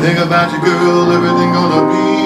Think about your girl, everything gonna be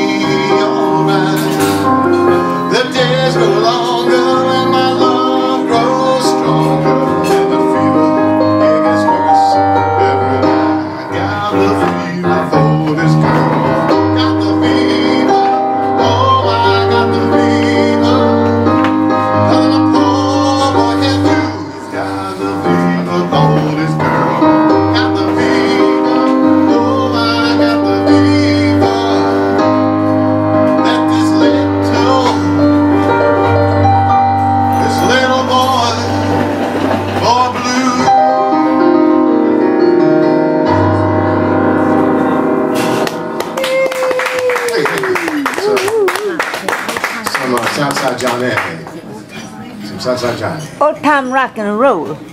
Southside John Avenue. Some eh? Southside Johnny. Old time rock and roll.